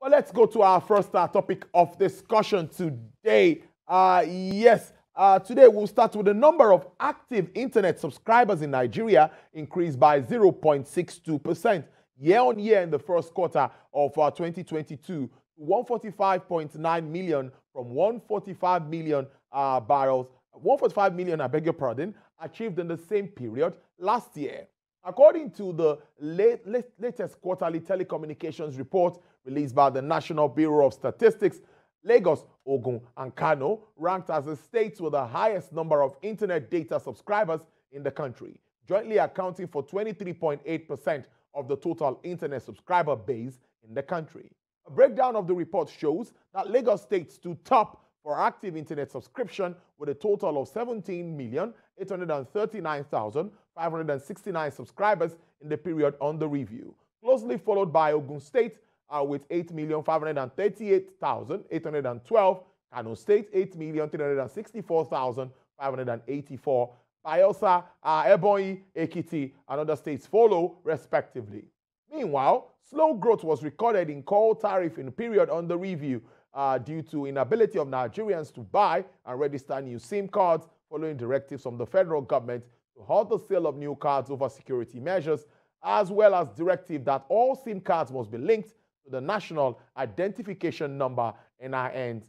Well, let's go to our first uh, topic of discussion today. Uh, yes, uh, today we'll start with the number of active internet subscribers in Nigeria increased by 0.62% year on year in the first quarter of uh, 2022 145.9 million from 145 million uh, barrels, 145 million, I beg your pardon, achieved in the same period last year. According to the late, late, latest quarterly telecommunications report released by the National Bureau of Statistics, Lagos, Ogun, and Kano ranked as the states with the highest number of internet data subscribers in the country, jointly accounting for 23.8% of the total internet subscriber base in the country. A breakdown of the report shows that Lagos State stood top for active internet subscription with a total of 17,839,000 569 subscribers in the period under review, closely followed by Ogun State uh, with 8,538,812, Kano State 8,364,584, Bayelsa, uh, Ebonyi, Ekiti, and other states follow respectively. Meanwhile, slow growth was recorded in call tariff in the period under review uh, due to inability of Nigerians to buy and register new SIM cards following directives from the federal government to halt the sale of new cards over security measures, as well as directive that all SIM cards must be linked to the National Identification Number NIN.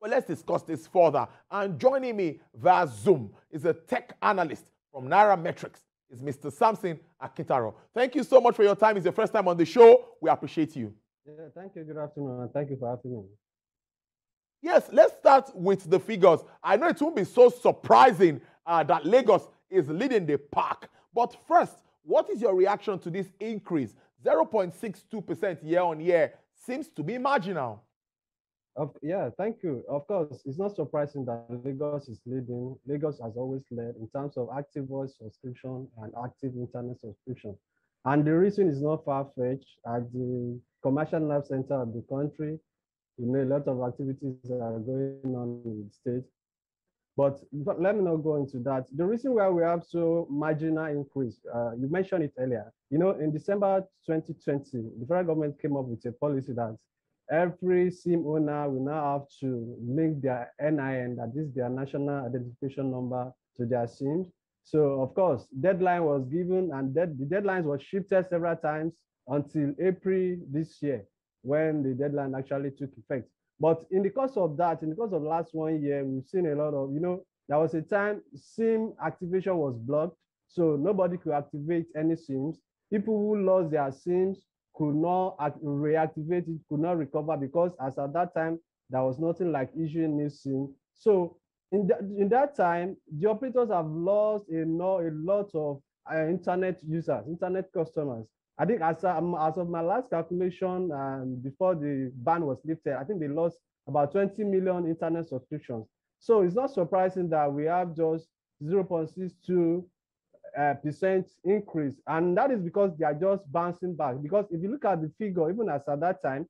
Well, let's discuss this further. And joining me via Zoom is a tech analyst from Nairametrics. is Mr. Samson Akintaro. Thank you so much for your time. It's your first time on the show. We appreciate you. Yeah, thank you. Good afternoon, and thank you for having me. Yes, let's start with the figures. I know it won't be so surprising uh, that Lagos is leading the pack. But first, what is your reaction to this increase? 0.62% year on year seems to be marginal. Of, yeah, thank you. Of course, it's not surprising that Lagos is leading. Lagos has always led in terms of active voice subscription and active internet subscription. And the reason is not far-fetched. At the commercial nerve center of the country, you know, a lot of activities are going on in the state. But let me not go into that. The reason why we have so marginal increase, uh, you mentioned it earlier. You know, in December 2020, the federal government came up with a policy that every SIM owner will now have to link their NIN, that is their national identification number, to their SIMs. So of course, deadline was given and the deadlines were shifted several times until April this year, when the deadline actually took effect. But in the course of that, in the course of the last one year, we've seen a lot of, you know, there was a time SIM activation was blocked, so nobody could activate any SIMs. People who lost their SIMs could not reactivate it, could not recover because as at that time, there was nothing like issuing new SIM. So in, in that time, the operators have lost a, a lot of uh, internet users, internet customers. I think as, um, as of my last calculation, um, before the ban was lifted, I think they lost about 20 million internet subscriptions. So it's not surprising that we have just 0.62 uh, percent increase. And that is because they are just bouncing back. Because if you look at the figure, even as at that time,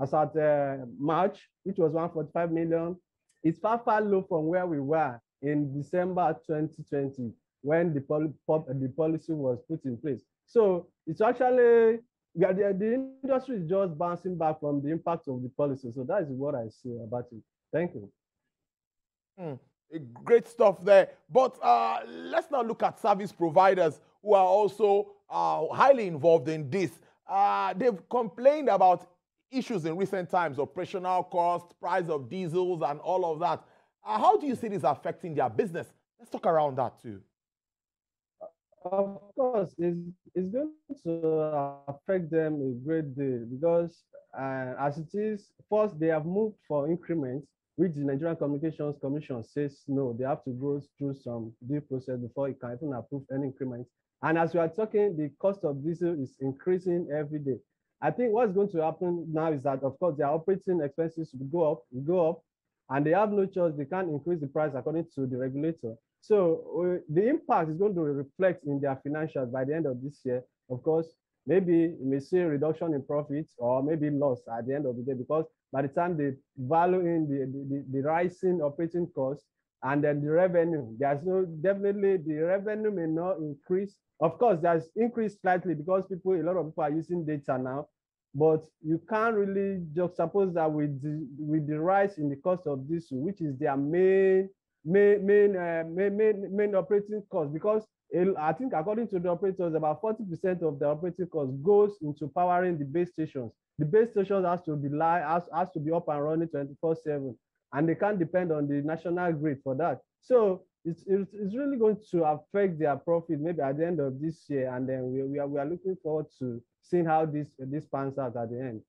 as at uh, March, which was 145 million, it's far, far low from where we were in December 2020 when the, pol the policy was put in place. So it's actually the, the industry is just bouncing back from the impact of the policy. So that is what I see about it. Thank you. Mm, great stuff there. But uh, let's now look at service providers who are also uh, highly involved in this. Uh, they've complained about issues in recent times, operational costs, price of diesels, and all of that. Uh, how do you see this affecting their business? Let's talk around that too. Of course, it's, it's going to affect them a great deal because uh, as it is, first they have moved for increments, which the Nigerian Communications Commission says no, they have to go through some due process before it can even approve any increments. And as we are talking, the cost of diesel is increasing every day. I think what's going to happen now is that, of course, their operating expenses will go up, will go up, and they have no choice. They can't increase the price according to the regulator. So uh, the impact is going to reflect in their financials by the end of this year. Of course, maybe you may see a reduction in profits or maybe loss at the end of the day because by the time they value in the, the, the rising operating costs and then the revenue, there's no, definitely the revenue may not increase. Of course, there's increased slightly because people, a lot of people are using data now. but you can't really juxtapose that with the, with the rise in the cost of diesel, which is their main main main uh, main, main main operating cost. Because I think according to the operators, about 40% of the operating cost goes into powering the base stations. The base stations has to be live, has, has to be up and running 24/7, and they can't depend on the national grid for that. So it's, it's, it's really going to affect their profit maybe at the end of this year, and then we, we, are, we are looking forward to seeing how this this pans out at the end.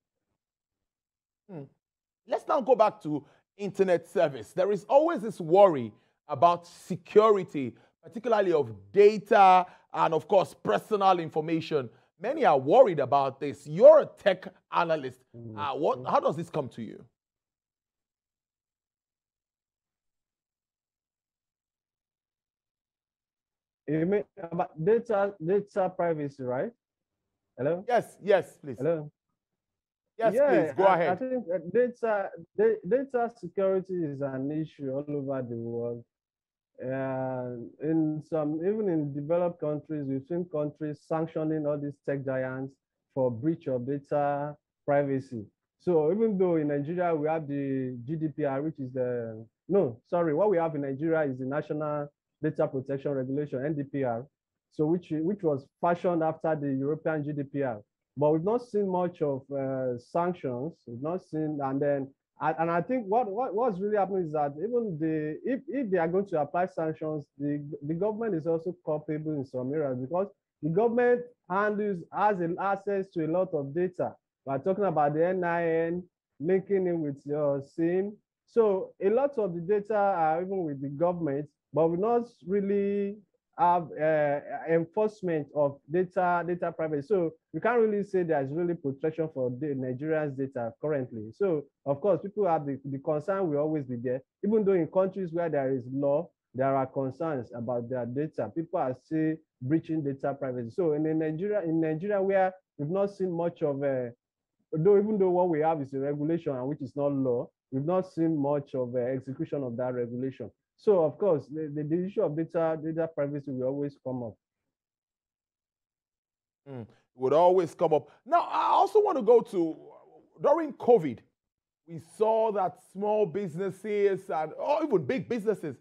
Hmm. Let's now go back to internet service. There is always this worry about security, particularly of data and, of course, personal information. Many are worried about this. You're a tech analyst. Mm-hmm. Uh, what, how does this come to you? You mean about data data privacy, right? Hello. Yes. Yes, please. Hello. Yes, yeah, please go I, ahead. I think data data security is an issue all over the world. And in some, even in developed countries, we've seen countries sanctioning all these tech giants for breach of data privacy. So even though in Nigeria we have the GDPR, which is the no, sorry, what we have in Nigeria is the National Data Protection Regulation (NDPR), so which which was fashioned after the European GDPR. But we've not seen much of uh, sanctions. We've not seen, and then and I think what, what what's really happening is that even the if, if they are going to apply sanctions, the, the government is also culpable in some areas because the government handles has access to a lot of data. We're talking about the NIN linking in with your SIM. So a lot of the data are even with the government, but we're not really have uh, uh, enforcement of data data privacy. So we can't really say there's really protection for the Nigerians' data currently. So of course, people have the, the concern will always be there. Even though in countries where there is law, there are concerns about their data. People are still breaching data privacy. So in Nigeria, in Nigeria, where we've not seen much of a, though even though what we have is a regulation and which is not law, we've not seen much of a execution of that regulation. So of course, the, the, the, issue of data data privacy will always come up. Mm, it would always come up. Now, I also want to go to during COVID, we saw that small businesses and or even big businesses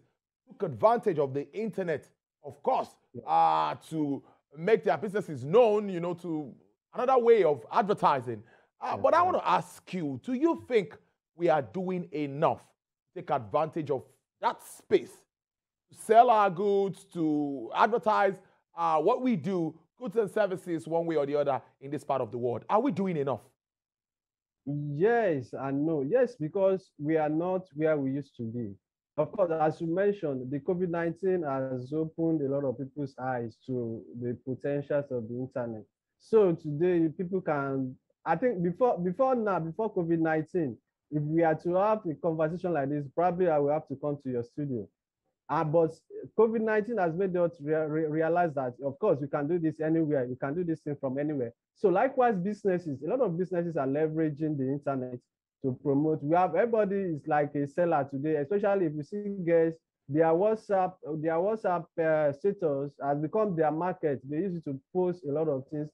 took advantage of the internet, of course, yeah. uh, to make their businesses known, you know, to another way of advertising. Uh, yeah. But I want to ask you, do you think we are doing enough to take advantage of that space to sell our goods, to advertise uh, what we do, goods and services, one way or the other in this part of the world. Are we doing enough? Yes and no. Yes, because we are not where we used to be. Of course, as you mentioned, the COVID 19 has opened a lot of people's eyes to the potentials of the internet. So today, people can, I think before before now, before COVID 19, if we are to have a conversation like this, probably I will have to come to your studio. Uh, but COVID-19 has made us re re realize that, of course, we can do this anywhere. You can do this thing from anywhere. So likewise, businesses, a lot of businesses are leveraging the internet to promote. We have everybody is like a seller today, especially if you see guys, their WhatsApp, their WhatsApp uh, status has become their market. They use it to post a lot of things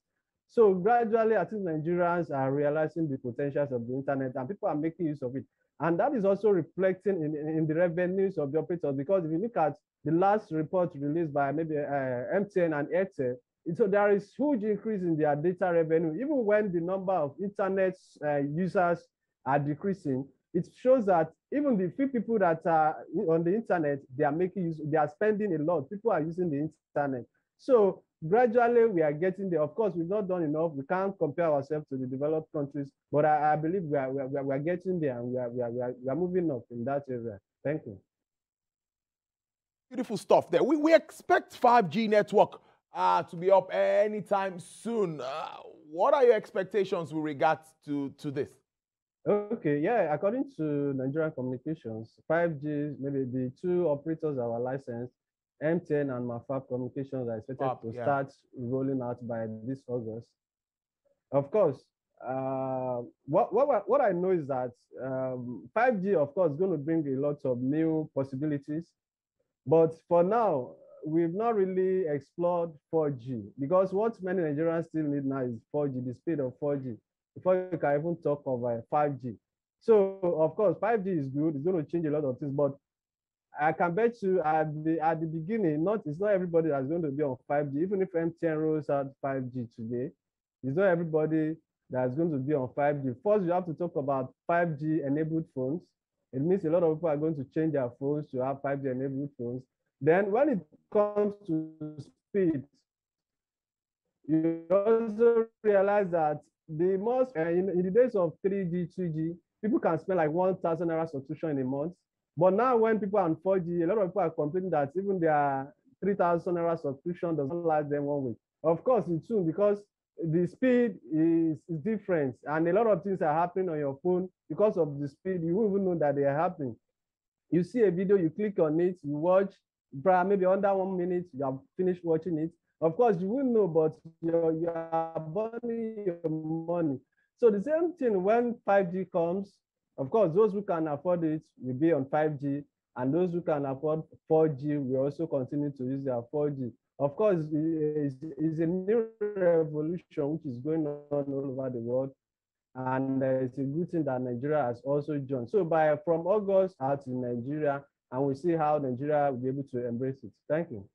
so gradually, I think Nigerians are realizing the potentials of the internet and people are making use of it. And that is also reflecting in, in, the revenues of the operators because if you look at the last report released by maybe uh, MTN and Airtel, so there is huge increase in their data revenue. Even when the number of internet uh, users are decreasing, it shows that even the few people that are on the internet, they are making use, they are spending a lot. People are using the internet. So gradually we are getting there. Of course, we've not done enough. We can't compare ourselves to the developed countries, but I, I believe we are, we, are, we are getting there and we are, we, are, we, are, we are moving up in that area. Thank you. Beautiful stuff there. We, we expect 5G network uh, to be up anytime soon. Uh, what are your expectations with regards to, to this? Okay, yeah, according to Nigerian Communications, 5G, maybe the two operators that are licensed MTN and Mafab Communications are expected to yeah. start rolling out by this August. Of course, uh, what, what, what I know is that um, 5G, of course, is going to bring a lot of new possibilities. But for now, we've not really explored 4G because what many Nigerians still need now is 4G, the speed of 4G. before you can even talk of uh, 5G. So of course, 5G is good. It's going to change a lot of things, but I can bet you at the at the beginning, not it's not everybody that's going to be on 5G. Even if MTN rolls out 5G today, it's not everybody that's going to be on 5G. First, you have to talk about 5G enabled phones. It means a lot of people are going to change their phones to have 5G enabled phones. Then when it comes to speed, you also realize that the most uh, in, in, the days of 3G, 2G, people can spend like 1,000 naira subscription in a month. But now when people are on 4G, a lot of people are complaining that even their 3,000 naira subscription doesn't last them one week. Of course, it's true because the speed is, is different and a lot of things are happening on your phone because of the speed. You won't even know that they are happening. You see a video, you click on it, you watch, maybe under one minute, you have finished watching it. Of course, you will know, but you're, you are burning your money. So the same thing when 5G comes, of course, those who can afford it will be on 5G, and those who can afford 4G will also continue to use their 4G. Of course, it's, it's a new revolution which is going on all over the world, and it's a good thing that Nigeria has also joined. So by from August out in Nigeria, and we'll see how Nigeria will be able to embrace it. Thank you.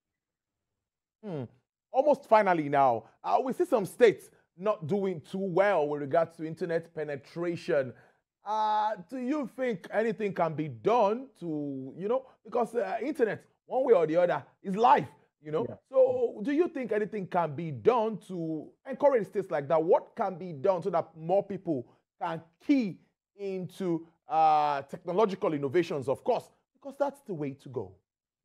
Hmm. Almost finally now, uh, we see some states not doing too well with regards to internet penetration. Uh, do you think anything can be done to, you know, because uh, internet, one way or the other, is life, you know? Yeah. So, do you think anything can be done to encourage states like that? What can be done so that more people can key into uh, technological innovations, of course, because that's the way to go?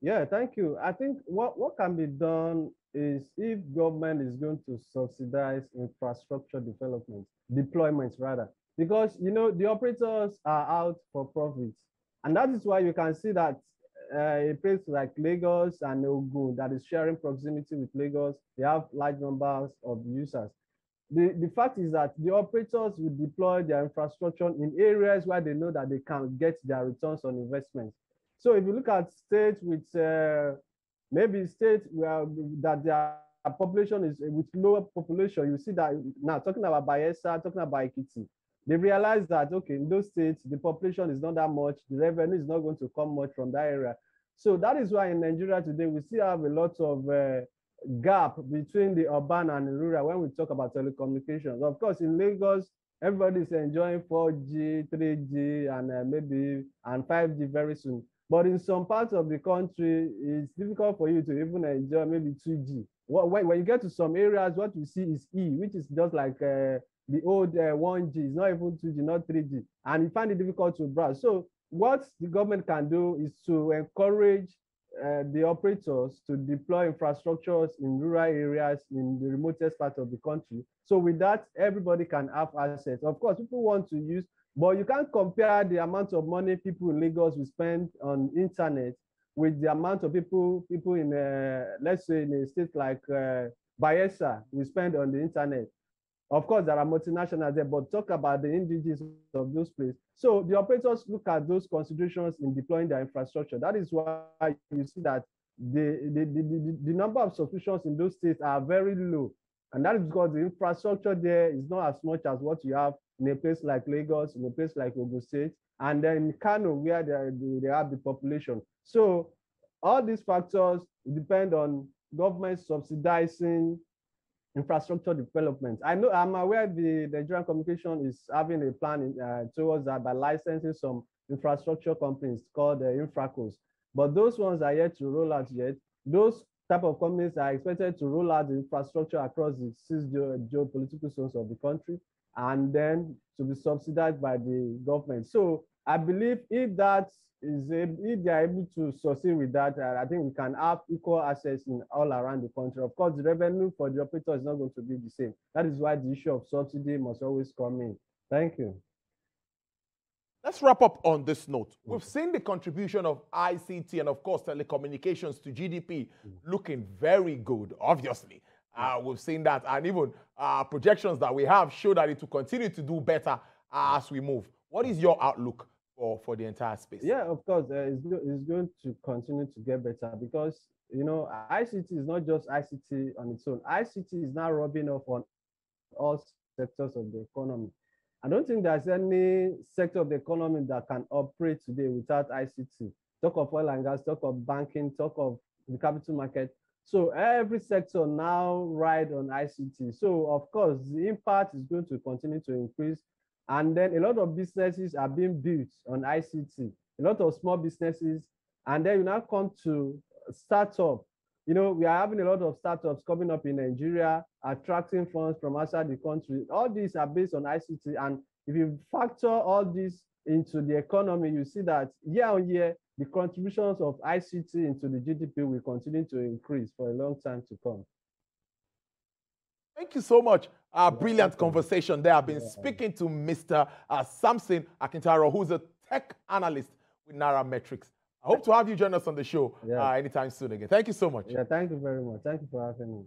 Yeah, thank you. I think what, what can be done is if government is going to subsidize infrastructure development, deployments rather, because you know the operators are out for profits, and that is why you can see that uh, a place like Lagos and Ogun that is sharing proximity with Lagos, they have large numbers of users. The, the fact is that the operators will deploy their infrastructure in areas where they know that they can get their returns on investment. So if you look at states with uh, maybe states where that their population is with lower population, you see that now talking about Bayelsa, talking about Ekiti, they realize that okay, in those states the population is not that much, the revenue is not going to come much from that area. So that is why in Nigeria today we still have a lot of uh, gap between the urban and the rural when we talk about telecommunications. Of course, in Lagos, everybody is enjoying 4G, 3G, and uh, maybe and 5G very soon. But in some parts of the country, it's difficult for you to even enjoy maybe 2G. When, when you get to some areas, what you see is E, which is just like uh, the old uh, 1G. It's not even 2G, not 3G. And you find it difficult to browse. So what the government can do is to encourage uh, the operators to deploy infrastructures in rural areas in the remotest part of the country. So with that, everybody can have access. Of course, people want to use but you can't compare the amount of money people in Lagos will spend on internet with the amount of people people in uh, let's say in a state like uh, Bayelsa we spend on the internet. Of course, there are multinationals there, but talk about the indigenous of those places. So the operators look at those considerations in deploying their infrastructure. That is why you see that the, the, the, the, the number of subscriptions in those states are very low. And that is because the infrastructure there is not as much as what you have in a place like Lagos, in a place like Ogun State, and then in Kano, where they, they have the population. So all these factors depend on government subsidizing infrastructure development. I know I'm aware the Nigerian Communication is having a plan in, uh, towards that by licensing some infrastructure companies called uh, Infracos. But those ones are yet to roll out yet. Those type of companies are expected to roll out the infrastructure across the six geopolitical zones of the country and then to be subsidized by the government. So I believe if that is able, if they are able to succeed with that, uh, I think we can have equal access in all around the country. Of course, the revenue for the operator is not going to be the same. That is why the issue of subsidy must always come in. Thank you. Let's wrap up on this note. We've seen the contribution of ICT and, of course, telecommunications to GDP looking very good, obviously. Uh, we've seen that, and even uh, projections that we have show that it will continue to do better as we move. What is your outlook for, for the entire space? Yeah, of course, uh, it's, go it's going to continue to get better because you know ICT is not just ICT on its own. ICT is now rubbing off on all sectors of the economy. I don't think there's any sector of the economy that can operate today without ICT. Talk of oil and gas, talk of banking, talk of the capital market. So every sector now ride on ICT. So of course, the impact is going to continue to increase. And then a lot of businesses are being built on ICT, a lot of small businesses. And then you now come to startup. You know, we are having a lot of startups coming up in Nigeria, attracting funds from outside the country. All these are based on ICT. And if you factor all this into the economy, you see that year on year, the contributions of ICT into the GDP will continue to increase for a long time to come. Thank you so much. A brilliant conversation there. I've been speaking to Mr. Uh, Samson Akintaro, who's a tech analyst with Nairametrics. I hope to have you join us on the show yeah. uh, anytime soon again. Thank you so much. Yeah, thank you very much. Thank you for having me.